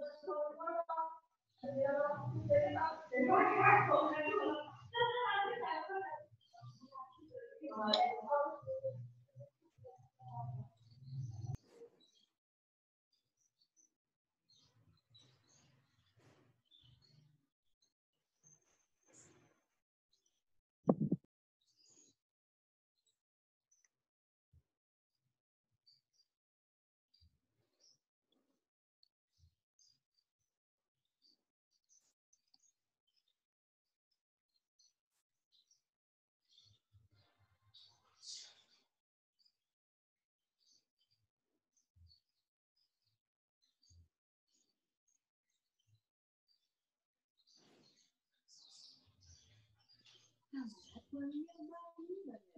Thank you. Banyak.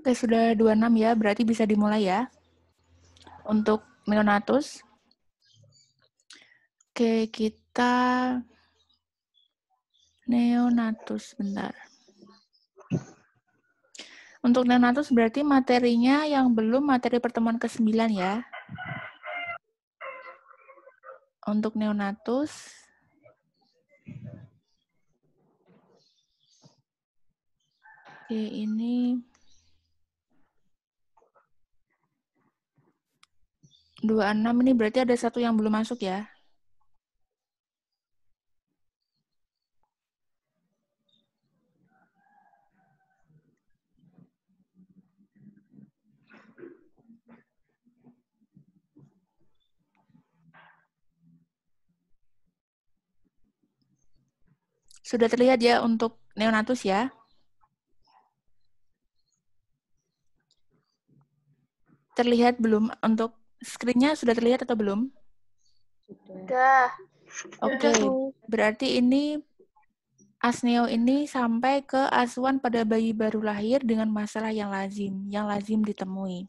Oke, sudah 26 ya, berarti bisa dimulai ya. Untuk neonatus. Oke, kita neonatus, bentar. Untuk neonatus berarti materinya yang belum materi pertemuan ke-9 ya. Untuk neonatus, Oke, ini 26 ini berarti ada satu yang belum masuk ya. Sudah terlihat ya untuk neonatus ya? Terlihat belum untuk Screen-nya sudah terlihat atau belum? Sudah. Oke, okay. berarti ini asneo ini sampai ke asuhan pada bayi baru lahir dengan masalah yang lazim, yang lazim ditemui.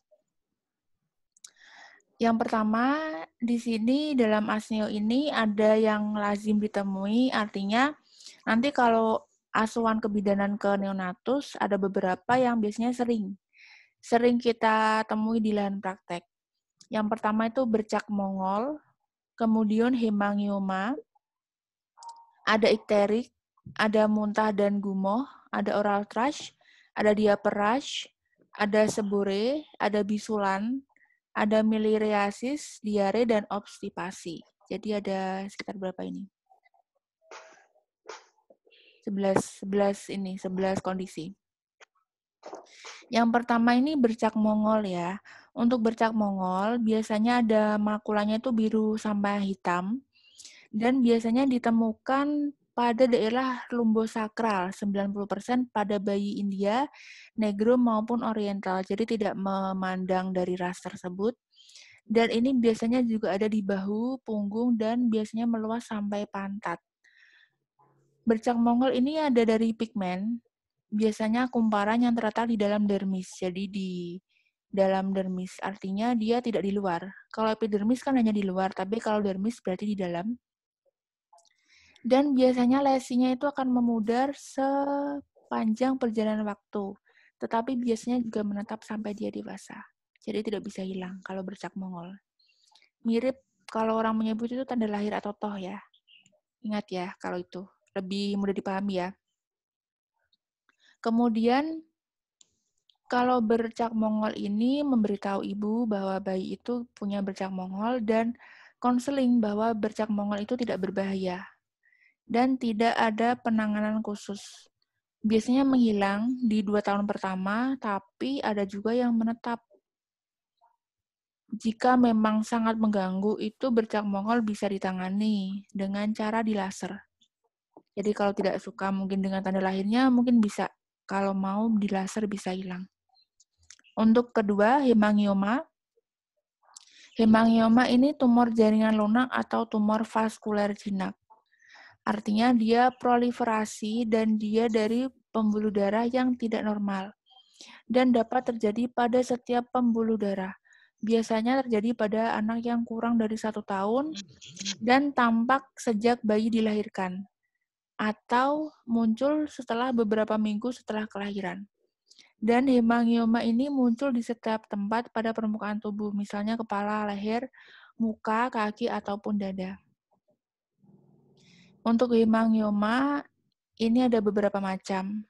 Yang pertama, di sini dalam asneo ini ada yang lazim ditemui, artinya nanti kalau asuhan kebidanan ke neonatus ada beberapa yang biasanya sering. Sering kita temui di lahan praktek. Yang pertama itu bercak mongol, kemudian hemangioma, ada ikterik, ada muntah dan gumoh, ada oral thrush, ada diaperash, ada sebure, ada bisulan, ada miliriasis, diare, dan obstipasi. Jadi ada sekitar berapa ini? 11, 11 ini, 11 kondisi. Yang pertama ini bercak mongol ya. Untuk bercak mongol biasanya ada makulanya itu biru sampai hitam dan biasanya ditemukan pada daerah lumbosakral 90% pada bayi India, negro maupun oriental. Jadi tidak memandang dari ras tersebut. Dan ini biasanya juga ada di bahu, punggung dan biasanya meluas sampai pantat. Bercak mongol ini ada dari pigmen, biasanya kumparan yang terletak di dalam dermis. Jadi di dalam dermis. Artinya dia tidak di luar. Kalau epidermis kan hanya di luar, tapi kalau dermis berarti di dalam. Dan biasanya lesinya itu akan memudar sepanjang perjalanan waktu. Tetapi biasanya juga menetap sampai dia dewasa. Jadi tidak bisa hilang kalau bercak mongol. Mirip kalau orang menyebut itu tanda lahir atau toh ya. Ingat ya kalau itu. Lebih mudah dipahami ya. Kemudian kalau bercak Mongol ini memberitahu ibu bahwa bayi itu punya bercak Mongol dan konseling bahwa bercak Mongol itu tidak berbahaya dan tidak ada penanganan khusus. Biasanya menghilang di dua tahun pertama, tapi ada juga yang menetap. Jika memang sangat mengganggu, itu bercak Mongol bisa ditangani dengan cara dilaser. Jadi kalau tidak suka mungkin dengan tanda lahirnya, mungkin bisa. Kalau mau dilaser bisa hilang. Untuk kedua, hemangioma. Hemangioma ini tumor jaringan lunak atau tumor vaskuler jinak. Artinya dia proliferasi dan dia dari pembuluh darah yang tidak normal. Dan dapat terjadi pada setiap pembuluh darah. Biasanya terjadi pada anak yang kurang dari satu tahun dan tampak sejak bayi dilahirkan. Atau muncul setelah beberapa minggu setelah kelahiran. Dan hemangioma ini muncul di setiap tempat pada permukaan tubuh, misalnya kepala, leher, muka, kaki, ataupun dada. Untuk hemangioma, ini ada beberapa macam.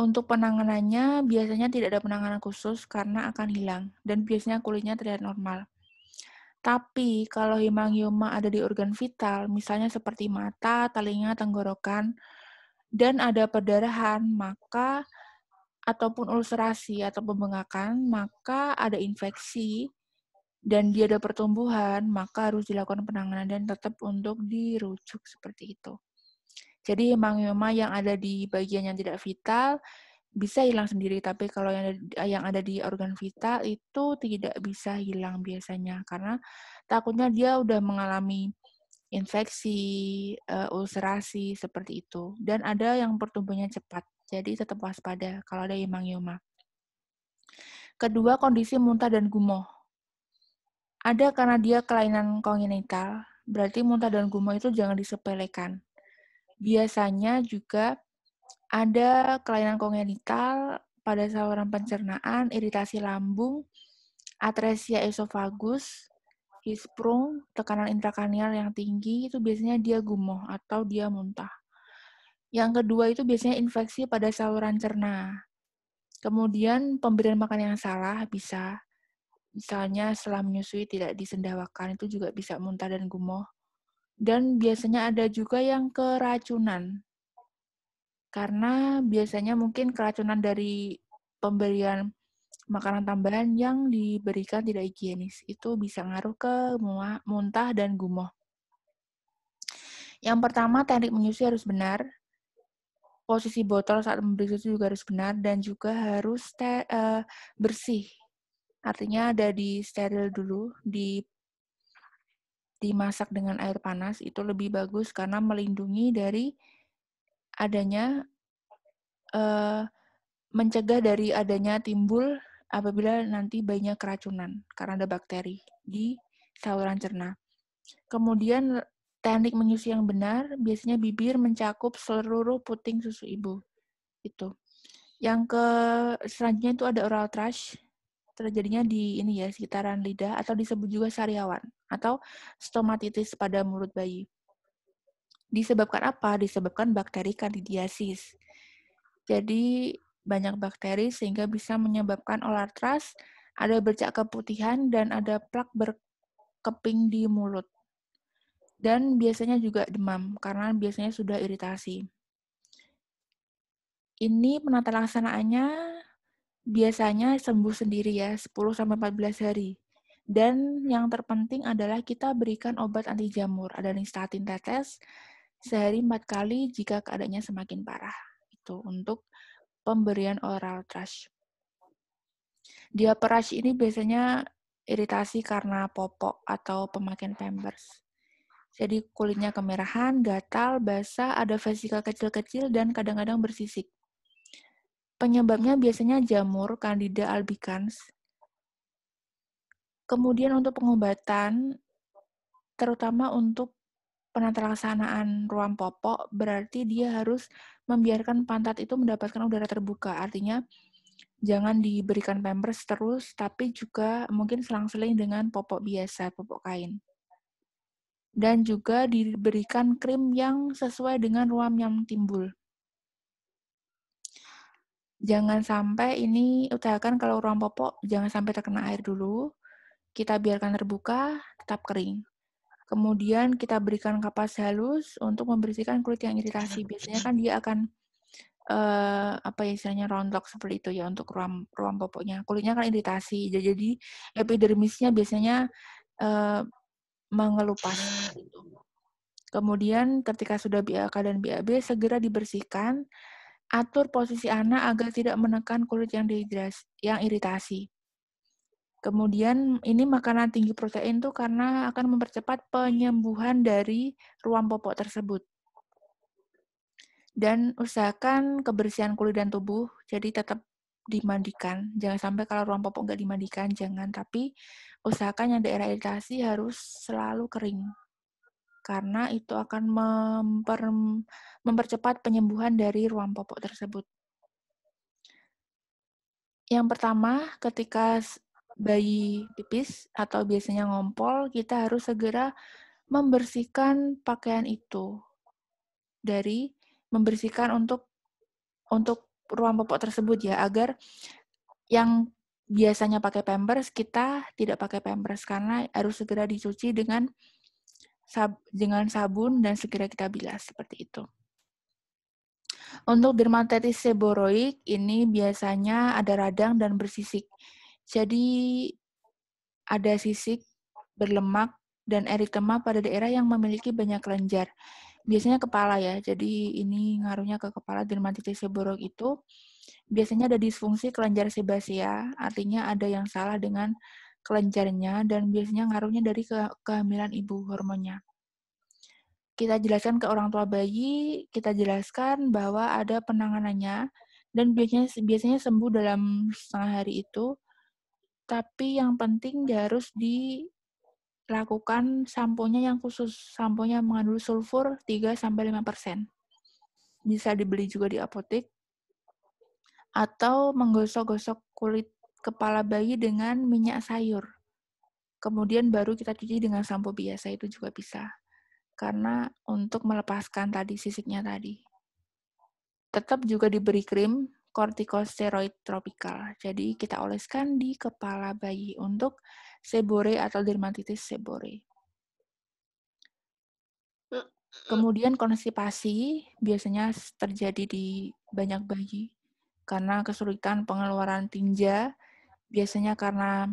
Untuk penanganannya, biasanya tidak ada penanganan khusus karena akan hilang, dan biasanya kulitnya terlihat normal. Tapi kalau hemangioma ada di organ vital, misalnya seperti mata, telinga, tenggorokan, dan ada perdarahan, maka ataupun ulcerasi atau pembengkakan, maka ada infeksi dan dia ada pertumbuhan, maka harus dilakukan penanganan dan tetap untuk dirujuk seperti itu. Jadi hemangioma yang ada di bagian yang tidak vital bisa hilang sendiri, tapi kalau yang ada, yang ada di organ vital itu tidak bisa hilang biasanya karena takutnya dia udah mengalami infeksi, uh, ulcerasi seperti itu. Dan ada yang pertumbuhannya cepat. Jadi tetap waspada kalau ada hemangioma. Kedua, kondisi muntah dan gumoh. Ada karena dia kelainan kongenital, berarti muntah dan gumoh itu jangan disepelekan. Biasanya juga ada kelainan kongenital pada saluran pencernaan, iritasi lambung, atresia esofagus, Hisprung, tekanan intrakranial yang tinggi, itu biasanya dia gumoh atau dia muntah. Yang kedua itu biasanya infeksi pada saluran cerna. Kemudian pemberian makan yang salah bisa, misalnya setelah menyusui tidak disendawakan, itu juga bisa muntah dan gumoh. Dan biasanya ada juga yang keracunan. Karena biasanya mungkin keracunan dari pemberian makanan tambahan yang diberikan tidak higienis. Itu bisa ngaruh ke muntah dan gumoh. Yang pertama, teknik menyusui harus benar. Posisi botol saat memberi susu juga harus benar dan juga harus uh, bersih. Artinya ada di steril dulu, di dimasak dengan air panas itu lebih bagus karena melindungi dari adanya uh, mencegah dari adanya timbul apabila nanti bayinya keracunan karena ada bakteri di saluran cerna. Kemudian teknik menyusui yang benar biasanya bibir mencakup seluruh puting susu ibu. Itu. Yang ke selanjutnya itu ada oral thrush terjadinya di ini ya sekitaran lidah atau disebut juga sariawan atau stomatitis pada mulut bayi. Disebabkan apa? Disebabkan bakteri candidiasis. Jadi banyak bakteri sehingga bisa menyebabkan olatras, ada bercak keputihan, dan ada plak berkeping di mulut. Dan biasanya juga demam, karena biasanya sudah iritasi. Ini penata laksanaannya biasanya sembuh sendiri ya, 10-14 hari. Dan yang terpenting adalah kita berikan obat anti jamur, ada nistatin tetes, sehari empat kali jika keadaannya semakin parah. Itu untuk pemberian oral thrush. Diaperash ini biasanya iritasi karena popok atau pemakaian pampers. Jadi kulitnya kemerahan, gatal, basah, ada vesikel kecil-kecil, dan kadang-kadang bersisik. Penyebabnya biasanya jamur Candida albicans. Kemudian untuk pengobatan, terutama untuk penata laksanaan ruang popok, berarti dia harus membiarkan pantat itu mendapatkan udara terbuka. Artinya, jangan diberikan pampers terus, tapi juga mungkin selang-seling dengan popok biasa, popok kain. Dan juga diberikan krim yang sesuai dengan ruam yang timbul jangan sampai ini usahakan kalau ruang popok jangan sampai terkena air dulu. Kita biarkan terbuka, tetap kering. Kemudian kita berikan kapas halus untuk membersihkan kulit yang iritasi. Biasanya kan dia akan uh, apa ya istilahnya rontok seperti itu ya untuk ruang ruang popoknya. Kulitnya kan iritasi. Jadi epidermisnya biasanya uh, mengelupas. Kemudian ketika sudah BAK dan BAB segera dibersihkan Atur posisi anak agar tidak menekan kulit yang dehidrasi, yang iritasi. Kemudian ini makanan tinggi protein itu karena akan mempercepat penyembuhan dari ruang popok tersebut. Dan usahakan kebersihan kulit dan tubuh, jadi tetap dimandikan. Jangan sampai kalau ruang popok nggak dimandikan, jangan. Tapi usahakan yang daerah iritasi harus selalu kering karena itu akan memper, mempercepat penyembuhan dari ruang popok tersebut. Yang pertama, ketika bayi pipis atau biasanya ngompol, kita harus segera membersihkan pakaian itu dari membersihkan untuk untuk ruang popok tersebut ya agar yang biasanya pakai pampers kita tidak pakai pampers karena harus segera dicuci dengan sab dengan sabun dan segera kita bilas seperti itu. Untuk dermatitis seboroik ini biasanya ada radang dan bersisik. Jadi ada sisik, berlemak, dan eritema pada daerah yang memiliki banyak kelenjar. Biasanya kepala ya, jadi ini ngaruhnya ke kepala dermatitis seboroik itu. Biasanya ada disfungsi kelenjar sebasea, artinya ada yang salah dengan kelenjarnya dan biasanya ngaruhnya dari ke kehamilan ibu hormonnya. Kita jelaskan ke orang tua bayi, kita jelaskan bahwa ada penanganannya dan biasanya biasanya sembuh dalam setengah hari itu. Tapi yang penting dia harus dilakukan samponya yang khusus, samponya mengandung sulfur 3 sampai 5%. Bisa dibeli juga di apotek atau menggosok-gosok kulit kepala bayi dengan minyak sayur. Kemudian baru kita cuci dengan sampo biasa itu juga bisa. Karena untuk melepaskan tadi sisiknya tadi. Tetap juga diberi krim kortikosteroid tropikal. Jadi kita oleskan di kepala bayi untuk sebore atau dermatitis sebore. Kemudian konstipasi biasanya terjadi di banyak bayi karena kesulitan pengeluaran tinja biasanya karena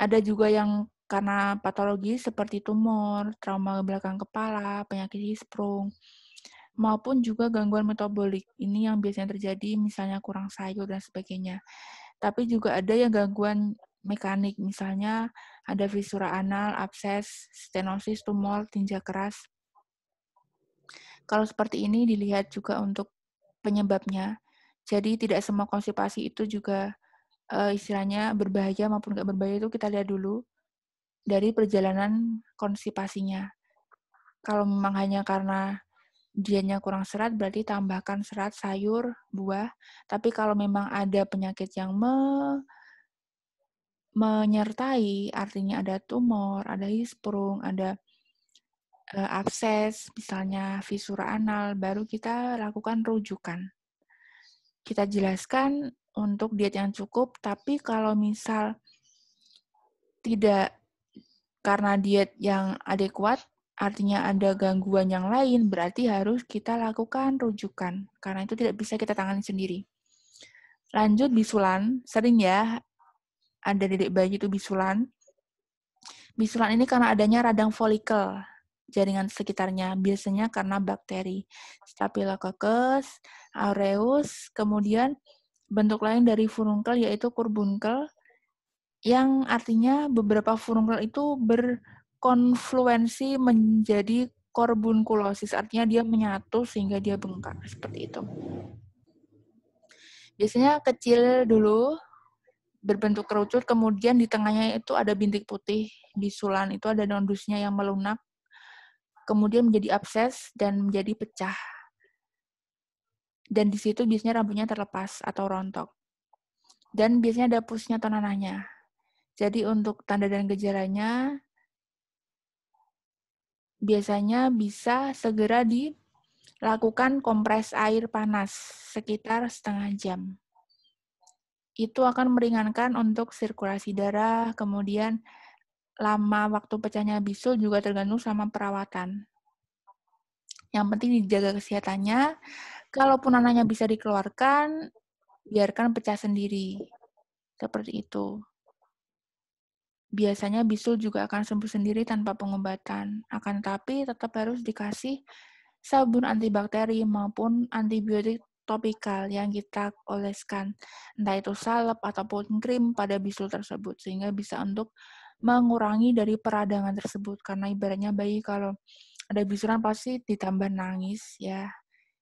ada juga yang karena patologi seperti tumor, trauma belakang kepala, penyakit hisprung, maupun juga gangguan metabolik. Ini yang biasanya terjadi misalnya kurang sayur dan sebagainya. Tapi juga ada yang gangguan mekanik, misalnya ada visura anal, abses, stenosis, tumor, tinja keras. Kalau seperti ini dilihat juga untuk penyebabnya. Jadi tidak semua konstipasi itu juga uh, istilahnya berbahaya maupun nggak berbahaya itu kita lihat dulu dari perjalanan konstipasinya. Kalau memang hanya karena dianya kurang serat, berarti tambahkan serat, sayur, buah. Tapi kalau memang ada penyakit yang me menyertai, artinya ada tumor, ada hisprung, ada uh, abses, misalnya visura anal, baru kita lakukan rujukan. Kita jelaskan untuk diet yang cukup, tapi kalau misal tidak karena diet yang adekuat, artinya ada gangguan yang lain, berarti harus kita lakukan rujukan, karena itu tidak bisa kita tangani sendiri. Lanjut bisulan, sering ya ada dedek bayi itu bisulan. Bisulan ini karena adanya radang folikel jaringan sekitarnya, biasanya karena bakteri Staphylococcus aureus, kemudian bentuk lain dari furunkel yaitu kurbunkel yang artinya beberapa furunkel itu berkonfluensi menjadi korbunkulosis artinya dia menyatu sehingga dia bengkak seperti itu. Biasanya kecil dulu, berbentuk kerucut, kemudian di tengahnya itu ada bintik putih, bisulan itu ada nodusnya yang melunak, kemudian menjadi abses dan menjadi pecah. Dan di situ biasanya rambutnya terlepas atau rontok. Dan biasanya ada pusnya atau nanahnya. Jadi untuk tanda dan gejalanya, biasanya bisa segera dilakukan kompres air panas sekitar setengah jam. Itu akan meringankan untuk sirkulasi darah, kemudian lama waktu pecahnya bisul juga tergantung sama perawatan. Yang penting dijaga kesehatannya. Kalaupun anaknya bisa dikeluarkan, biarkan pecah sendiri. Seperti itu biasanya bisul juga akan sembuh sendiri tanpa pengobatan. Akan tetapi tetap harus dikasih sabun antibakteri maupun antibiotik topikal yang kita oleskan, entah itu salep ataupun krim pada bisul tersebut, sehingga bisa untuk mengurangi dari peradangan tersebut. Karena ibaratnya bayi kalau ada bisulan pasti ditambah nangis, ya.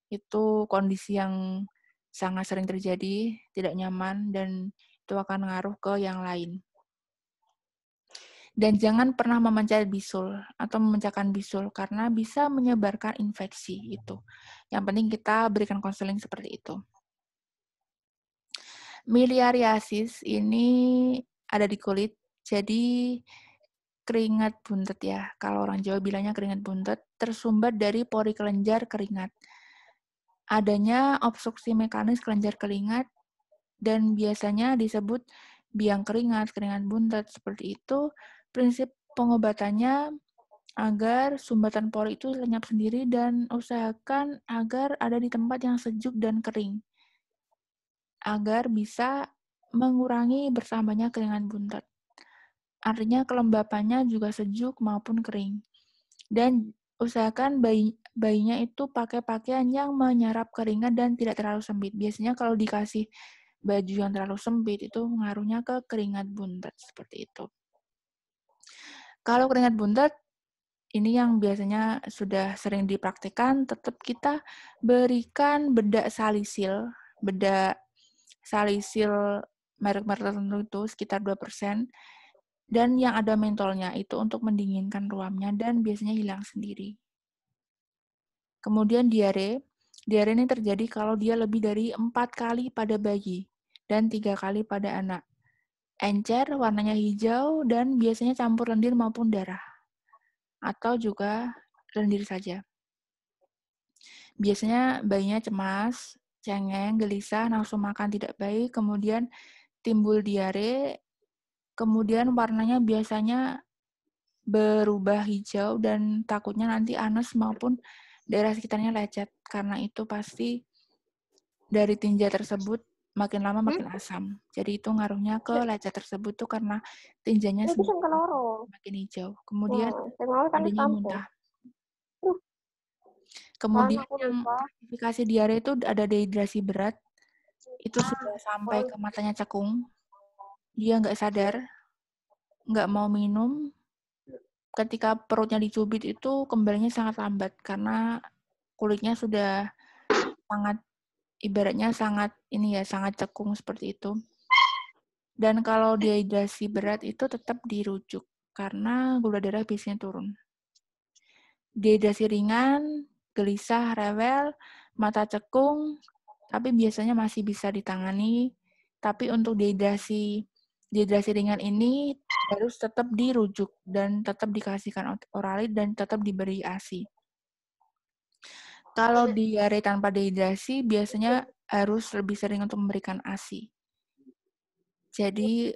Itu kondisi yang sangat sering terjadi, tidak nyaman, dan itu akan ngaruh ke yang lain. Dan jangan pernah memencet bisul atau memecahkan bisul karena bisa menyebarkan infeksi itu. Yang penting kita berikan konseling seperti itu. Miliariasis ini ada di kulit, jadi keringat buntet ya. Kalau orang Jawa bilangnya keringat buntet, tersumbat dari pori kelenjar keringat. Adanya obstruksi mekanis kelenjar keringat dan biasanya disebut biang keringat, keringat buntet seperti itu Prinsip pengobatannya agar sumbatan pori itu lenyap sendiri dan usahakan agar ada di tempat yang sejuk dan kering. Agar bisa mengurangi bertambahnya keringat buntet. Artinya kelembapannya juga sejuk maupun kering. Dan usahakan bayi, bayinya itu pakai pakaian yang menyerap keringat dan tidak terlalu sempit. Biasanya kalau dikasih baju yang terlalu sempit itu mengaruhnya ke keringat buntet seperti itu. Kalau keringat buntet, ini yang biasanya sudah sering dipraktikkan, tetap kita berikan bedak salisil, bedak salisil merek-merek tertentu itu sekitar 2%, dan yang ada mentolnya itu untuk mendinginkan ruamnya dan biasanya hilang sendiri. Kemudian diare, diare ini terjadi kalau dia lebih dari empat kali pada bayi dan tiga kali pada anak encer warnanya hijau dan biasanya campur lendir maupun darah. Atau juga lendir saja. Biasanya bayinya cemas, cengeng, gelisah, nafsu makan tidak baik, kemudian timbul diare, kemudian warnanya biasanya berubah hijau dan takutnya nanti anus maupun daerah sekitarnya lecet. Karena itu pasti dari tinja tersebut makin lama hmm? makin asam. Jadi itu ngaruhnya ke lecet tersebut tuh karena tinjanya makin hijau. Kemudian oh, adanya muntah. Uh. Kemudian yang klasifikasi diare itu ada dehidrasi berat. Itu ah, sudah sampai ke matanya cekung. Dia nggak sadar, nggak mau minum. Ketika perutnya dicubit itu kembalinya sangat lambat karena kulitnya sudah sangat ibaratnya sangat ini ya sangat cekung seperti itu. Dan kalau dehidrasi berat itu tetap dirujuk karena gula darah biasanya turun. Dehidrasi ringan, gelisah, rewel, mata cekung, tapi biasanya masih bisa ditangani. Tapi untuk dehidrasi dehidrasi ringan ini harus tetap dirujuk dan tetap dikasihkan oralit dan tetap diberi ASI. Kalau diare tanpa dehidrasi, biasanya harus lebih sering untuk memberikan ASI. Jadi,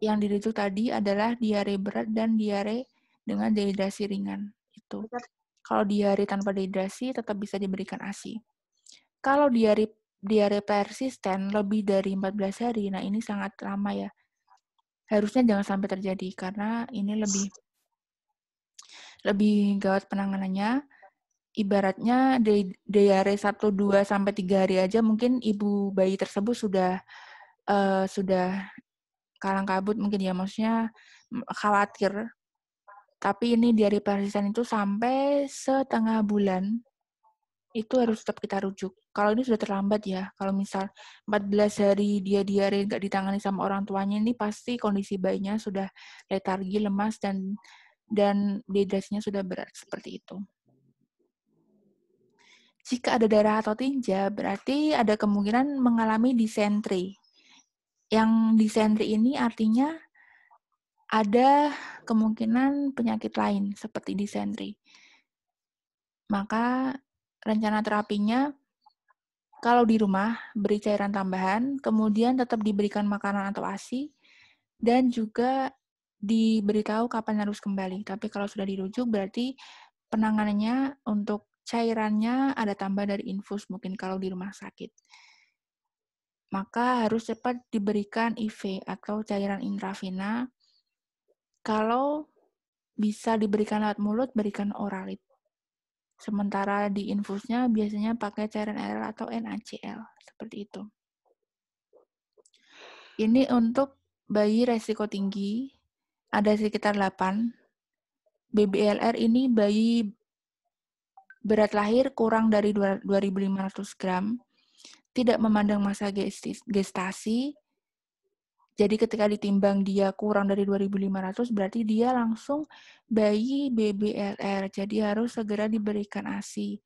yang dirujuk tadi adalah diare berat dan diare dengan dehidrasi ringan. Itu. Kalau diare tanpa dehidrasi, tetap bisa diberikan ASI. Kalau diare diare persisten lebih dari 14 hari, nah ini sangat lama ya. Harusnya jangan sampai terjadi karena ini lebih lebih gawat penanganannya ibaratnya di diare 1 2 sampai 3 hari aja mungkin ibu bayi tersebut sudah uh, sudah kalang kabut mungkin ya maksudnya khawatir. Tapi ini diare persisten itu sampai setengah bulan itu harus tetap kita rujuk. Kalau ini sudah terlambat ya, kalau misal 14 hari dia diare nggak ditangani sama orang tuanya, ini pasti kondisi bayinya sudah letargi, lemas, dan dan dehidrasinya sudah berat seperti itu. Jika ada darah atau tinja, berarti ada kemungkinan mengalami disentri. Yang disentri ini artinya ada kemungkinan penyakit lain seperti disentri. Maka rencana terapinya kalau di rumah beri cairan tambahan, kemudian tetap diberikan makanan atau ASI, dan juga diberitahu kapan harus kembali. Tapi kalau sudah dirujuk berarti penanganannya untuk cairannya ada tambah dari infus mungkin kalau di rumah sakit. Maka harus cepat diberikan IV atau cairan intravena. Kalau bisa diberikan lewat mulut, berikan oralit. Sementara di infusnya biasanya pakai cairan RL atau NaCl, seperti itu. Ini untuk bayi resiko tinggi, ada sekitar 8. BBLR ini bayi berat lahir kurang dari 2.500 gram, tidak memandang masa gestasi, jadi ketika ditimbang dia kurang dari 2.500, berarti dia langsung bayi BBLR, jadi harus segera diberikan ASI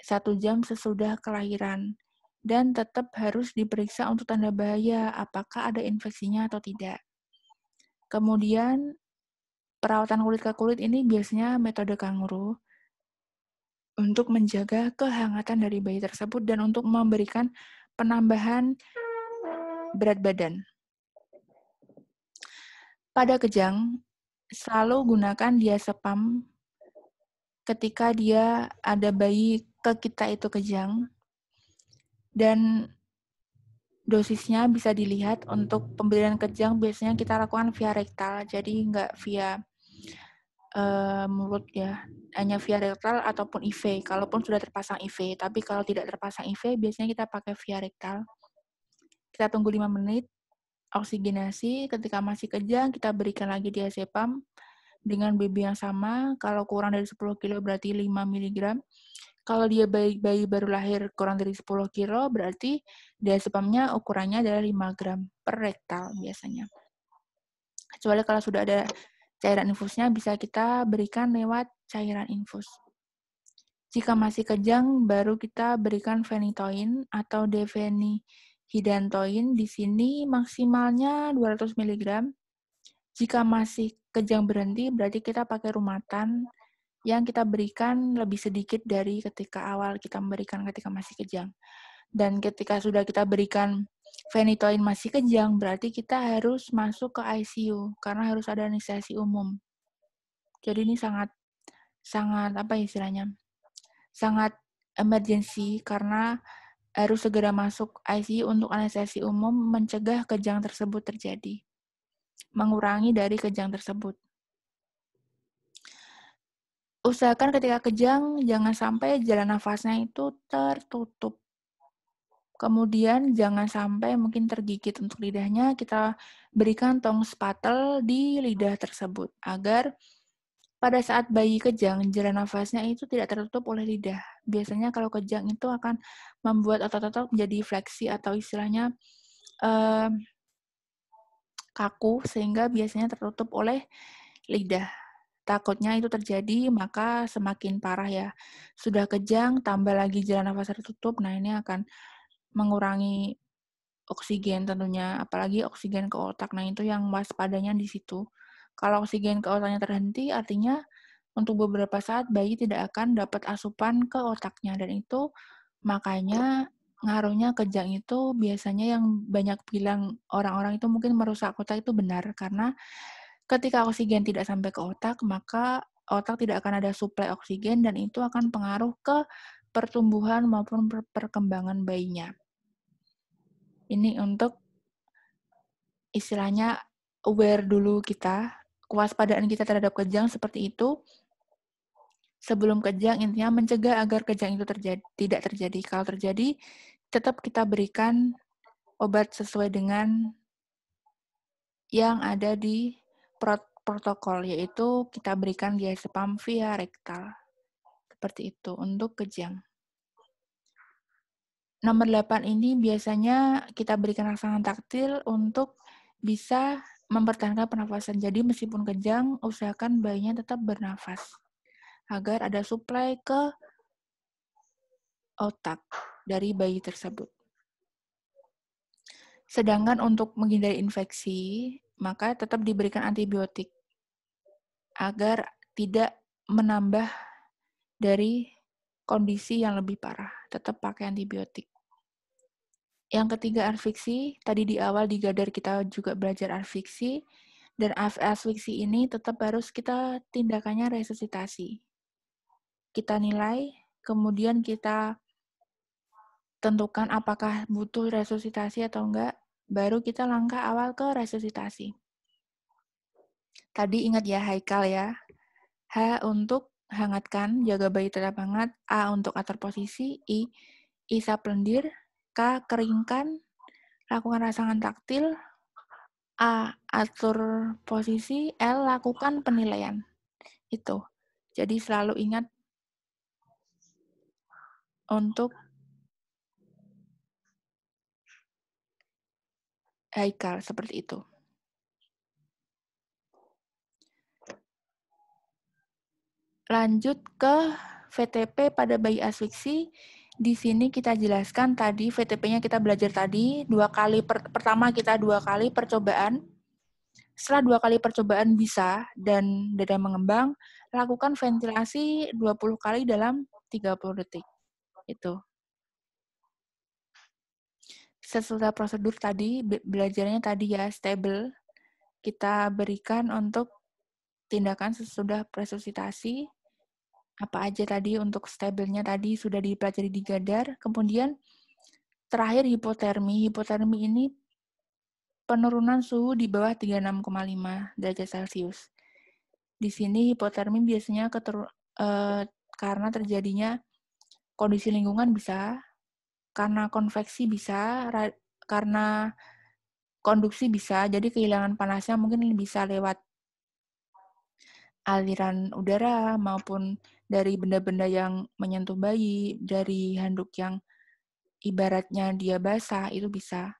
satu jam sesudah kelahiran. Dan tetap harus diperiksa untuk tanda bahaya, apakah ada infeksinya atau tidak. Kemudian, perawatan kulit ke kulit ini biasanya metode kanguru, untuk menjaga kehangatan dari bayi tersebut dan untuk memberikan penambahan berat badan. Pada kejang, selalu gunakan diazepam ketika dia ada bayi ke kita itu kejang. Dan dosisnya bisa dilihat untuk pemberian kejang biasanya kita lakukan via rektal, jadi nggak via uh, mulut ya hanya via rektal ataupun IV kalaupun sudah terpasang IV tapi kalau tidak terpasang IV biasanya kita pakai via rektal. Kita tunggu 5 menit oksigenasi. Ketika masih kejang kita berikan lagi diazepam dengan BB yang sama. Kalau kurang dari 10 kilo berarti 5 mg kalau dia bayi, bayi baru lahir kurang dari 10 kilo berarti diazepamnya ukurannya adalah 5 gram per rektal biasanya. Kecuali kalau sudah ada Cairan infusnya bisa kita berikan lewat cairan infus. Jika masih kejang, baru kita berikan fenitoin atau defenihidantoin. Di sini maksimalnya 200 mg. Jika masih kejang berhenti, berarti kita pakai rumatan yang kita berikan lebih sedikit dari ketika awal kita memberikan ketika masih kejang. Dan ketika sudah kita berikan Fenitoin masih kejang, berarti kita harus masuk ke ICU karena harus ada anestesi umum. Jadi ini sangat sangat apa istilahnya? Sangat emergency karena harus segera masuk ICU untuk anestesi umum mencegah kejang tersebut terjadi. Mengurangi dari kejang tersebut. Usahakan ketika kejang jangan sampai jalan nafasnya itu tertutup Kemudian jangan sampai mungkin tergigit untuk lidahnya, kita berikan tong spatel di lidah tersebut agar pada saat bayi kejang, jalan nafasnya itu tidak tertutup oleh lidah. Biasanya kalau kejang itu akan membuat otot-otot menjadi fleksi atau istilahnya eh, kaku sehingga biasanya tertutup oleh lidah. Takutnya itu terjadi, maka semakin parah ya. Sudah kejang, tambah lagi jalan nafas tertutup, nah ini akan mengurangi oksigen tentunya, apalagi oksigen ke otak. Nah, itu yang waspadanya di situ. Kalau oksigen ke otaknya terhenti, artinya untuk beberapa saat bayi tidak akan dapat asupan ke otaknya. Dan itu makanya ngaruhnya kejang itu biasanya yang banyak bilang orang-orang itu mungkin merusak otak itu benar. Karena ketika oksigen tidak sampai ke otak, maka otak tidak akan ada suplai oksigen dan itu akan pengaruh ke pertumbuhan maupun perkembangan bayinya. Ini untuk istilahnya aware dulu kita, kewaspadaan kita terhadap kejang seperti itu. Sebelum kejang, intinya mencegah agar kejang itu terjadi, tidak terjadi. Kalau terjadi, tetap kita berikan obat sesuai dengan yang ada di protokol, yaitu kita berikan diazepam via rektal. Seperti itu untuk kejang. nomor 8 ini biasanya kita berikan rangsangan taktil untuk bisa mempertahankan pernafasan. Jadi meskipun kejang, usahakan bayinya tetap bernafas agar ada suplai ke otak dari bayi tersebut. Sedangkan untuk menghindari infeksi, maka tetap diberikan antibiotik agar tidak menambah dari kondisi yang lebih parah. Tetap pakai antibiotik. Yang ketiga arfiksi, tadi di awal di Gadar kita juga belajar arfiksi, dan arfiksi ini tetap harus kita tindakannya resusitasi. Kita nilai, kemudian kita tentukan apakah butuh resusitasi atau enggak, baru kita langkah awal ke resusitasi. Tadi ingat ya Haikal ya. H untuk hangatkan, jaga bayi tetap hangat. A untuk atur posisi. I, isap lendir. K, keringkan, lakukan rasangan taktil. A, atur posisi. L, lakukan penilaian. Itu. Jadi selalu ingat untuk Haikal, seperti itu. Lanjut ke VTP pada bayi asfiksi. Di sini kita jelaskan tadi VTP-nya kita belajar tadi dua kali per, pertama kita dua kali percobaan. Setelah dua kali percobaan bisa dan dada mengembang lakukan ventilasi 20 kali dalam 30 detik. Itu. Sesudah prosedur tadi belajarnya tadi ya stable kita berikan untuk tindakan sesudah resusitasi apa aja tadi untuk stabilnya tadi sudah dipelajari di Gadar. Kemudian terakhir hipotermi. Hipotermi ini penurunan suhu di bawah 36,5 derajat Celcius. Di sini hipotermi biasanya keter, eh, karena terjadinya kondisi lingkungan bisa, karena konveksi bisa, karena konduksi bisa, jadi kehilangan panasnya mungkin bisa lewat aliran udara maupun dari benda-benda yang menyentuh bayi, dari handuk yang ibaratnya dia basah, itu bisa.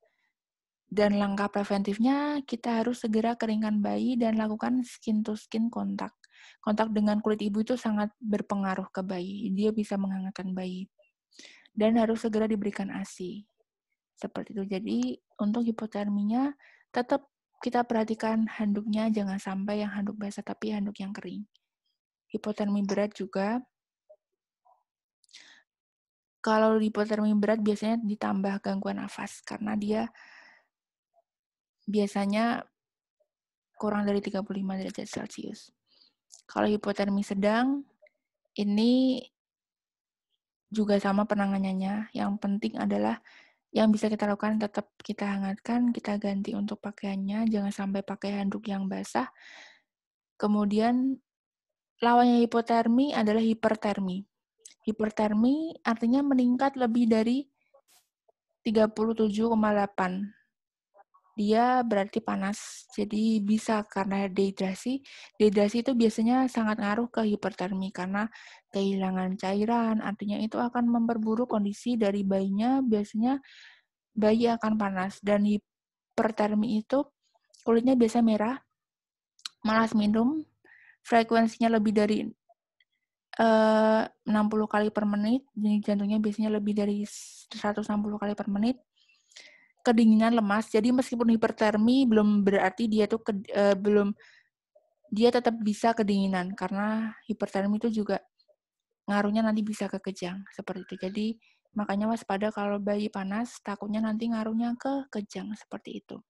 Dan langkah preventifnya, kita harus segera keringkan bayi dan lakukan skin-to-skin kontak. Kontak dengan kulit ibu itu sangat berpengaruh ke bayi. Dia bisa menghangatkan bayi. Dan harus segera diberikan ASI. Seperti itu. Jadi, untuk hipoterminya, tetap kita perhatikan handuknya, jangan sampai yang handuk basah, tapi handuk yang kering hipotermi berat juga. Kalau hipotermi berat biasanya ditambah gangguan nafas karena dia biasanya kurang dari 35 derajat Celcius. Kalau hipotermi sedang, ini juga sama penanganannya. Yang penting adalah yang bisa kita lakukan tetap kita hangatkan, kita ganti untuk pakaiannya, jangan sampai pakai handuk yang basah. Kemudian Lawannya hipotermi adalah hipertermi. Hipertermi artinya meningkat lebih dari 37,8. Dia berarti panas. Jadi bisa karena dehidrasi. Dehidrasi itu biasanya sangat ngaruh ke hipertermi karena kehilangan cairan. Artinya itu akan memperburuk kondisi dari bayinya. Biasanya bayi akan panas. Dan hipertermi itu kulitnya biasa merah, malas minum, frekuensinya lebih dari eh, uh, 60 kali per menit, jadi jantungnya biasanya lebih dari 160 kali per menit. Kedinginan lemas, jadi meskipun hipertermi belum berarti dia tuh ke, uh, belum dia tetap bisa kedinginan karena hipertermi itu juga ngaruhnya nanti bisa ke kejang seperti itu. Jadi makanya waspada kalau bayi panas takutnya nanti ngaruhnya ke kejang seperti itu.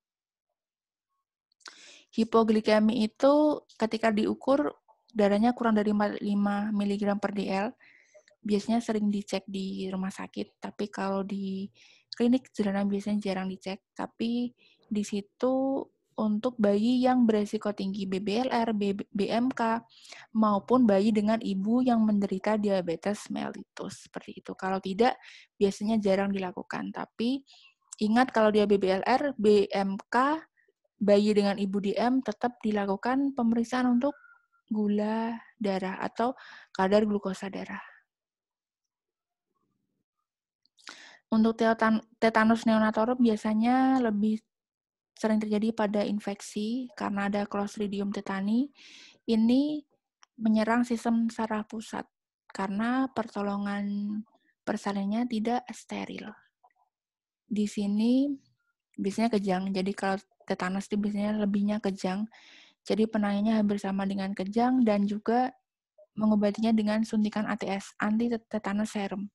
Hipoglikemi itu ketika diukur darahnya kurang dari 5 mg per dl, biasanya sering dicek di rumah sakit, tapi kalau di klinik sederhana biasanya jarang dicek, tapi di situ untuk bayi yang beresiko tinggi BBLR, BMK, maupun bayi dengan ibu yang menderita diabetes mellitus. Seperti itu. Kalau tidak, biasanya jarang dilakukan. Tapi ingat kalau dia BBLR, BMK, bayi dengan ibu DM tetap dilakukan pemeriksaan untuk gula darah atau kadar glukosa darah. Untuk tetanus neonatorum biasanya lebih sering terjadi pada infeksi karena ada Clostridium tetani. Ini menyerang sistem saraf pusat karena pertolongan persalinannya tidak steril. Di sini biasanya kejang. Jadi kalau tetanus itu biasanya lebihnya kejang. Jadi penanganannya hampir sama dengan kejang dan juga mengobatinya dengan suntikan ATS, anti tetanus serum.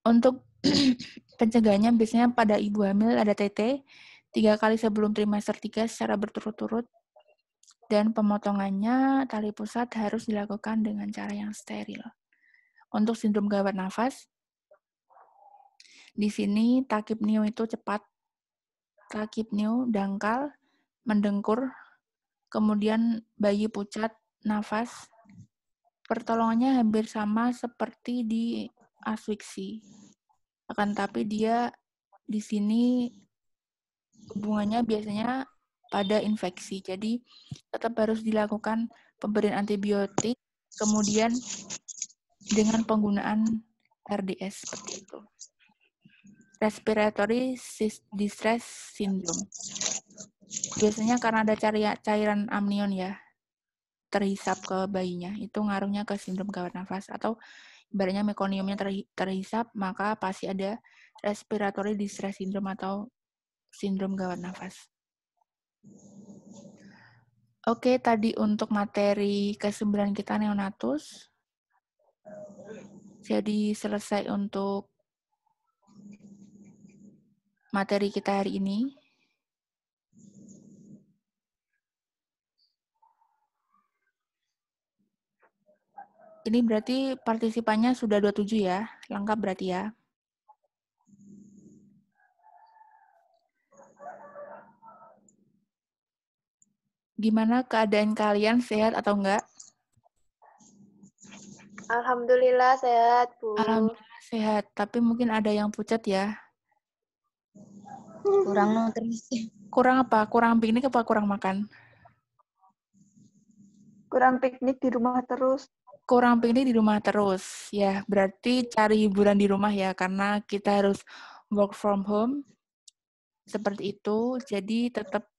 Untuk pencegahannya biasanya pada ibu hamil ada TT tiga kali sebelum trimester 3 secara berturut-turut dan pemotongannya tali pusat harus dilakukan dengan cara yang steril. Untuk sindrom gawat nafas, di sini takip neo itu cepat, takip neo dangkal, mendengkur, kemudian bayi pucat, nafas. Pertolongannya hampir sama seperti di asfiksi. Akan tapi dia di sini hubungannya biasanya pada infeksi. Jadi tetap harus dilakukan pemberian antibiotik, kemudian dengan penggunaan RDS seperti itu. Respiratory distress syndrome. Biasanya karena ada cairan amnion ya, terhisap ke bayinya, itu ngaruhnya ke sindrom gawat nafas atau ibaratnya mekoniumnya terhisap, maka pasti ada respiratory distress syndrome atau sindrom gawat nafas. Oke, tadi untuk materi ke-9 kita neonatus. Jadi selesai untuk materi kita hari ini. Ini berarti partisipannya sudah 27 ya, lengkap berarti ya. Gimana keadaan kalian, sehat atau enggak? Alhamdulillah sehat, Bu. Alhamdulillah sehat, tapi mungkin ada yang pucat ya. Kurang terus. Kurang apa? Kurang piknik apa kurang makan? Kurang piknik di rumah terus kurang piknik di rumah terus. Ya, berarti cari hiburan di rumah ya, karena kita harus work from home. Seperti itu, jadi tetap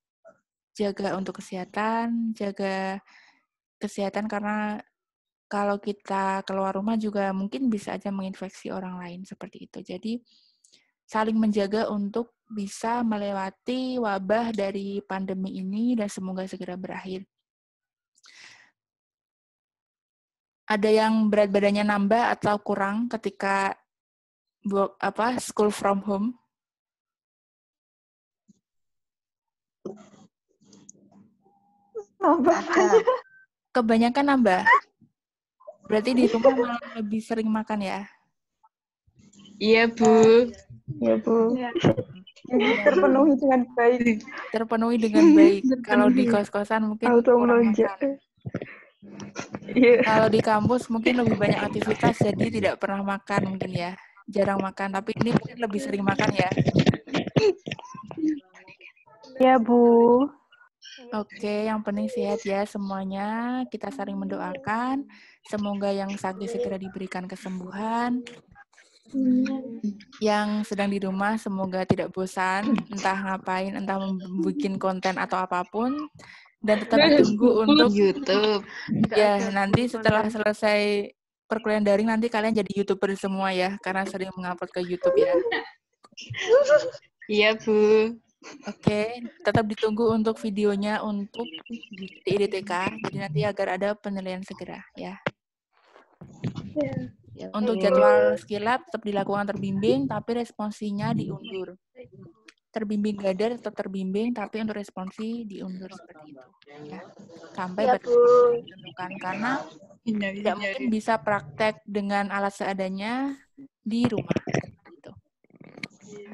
jaga untuk kesehatan, jaga kesehatan karena kalau kita keluar rumah juga mungkin bisa aja menginfeksi orang lain seperti itu. Jadi saling menjaga untuk bisa melewati wabah dari pandemi ini dan semoga segera berakhir. ada yang berat badannya nambah atau kurang ketika work apa school from home? Nambah Kebanyakan nambah. Berarti di rumah malah lebih sering makan ya? Iya, Bu. Iya, Bu. Ya. Terpenuhi dengan baik. Terpenuhi dengan baik. Kalau di kos-kosan mungkin Auto melonjak. Yeah. Kalau di kampus mungkin lebih banyak aktivitas, jadi tidak pernah makan mungkin ya. Jarang makan, tapi ini mungkin lebih sering makan ya. Ya, Bu. Oke, yang penting sehat ya semuanya. Kita saling mendoakan. Semoga yang sakit segera diberikan kesembuhan. Yang sedang di rumah semoga tidak bosan, entah ngapain, entah membuat konten atau apa pun dan tetap ditunggu untuk YouTube. Ya, nanti setelah selesai perkuliahan daring nanti kalian jadi YouTuber semua ya karena sering mengupload ke YouTube ya. Iya, Bu. Oke, tetap ditunggu untuk videonya untuk di IDTK. Jadi nanti agar ada penilaian segera ya. ya. Untuk jadwal skilab tetap dilakukan terbimbing, tapi responsinya diundur terbimbing gadar atau terbimbing tapi untuk responsi diundur seperti itu ya sampai ya, ditentukan karena tidak mungkin bisa praktek dengan alat seadanya di rumah gitu.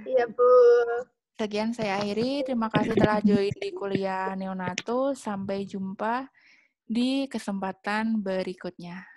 Iya Bu. Sekian saya akhiri. Terima kasih telah join di kuliah neonatus. Sampai jumpa di kesempatan berikutnya.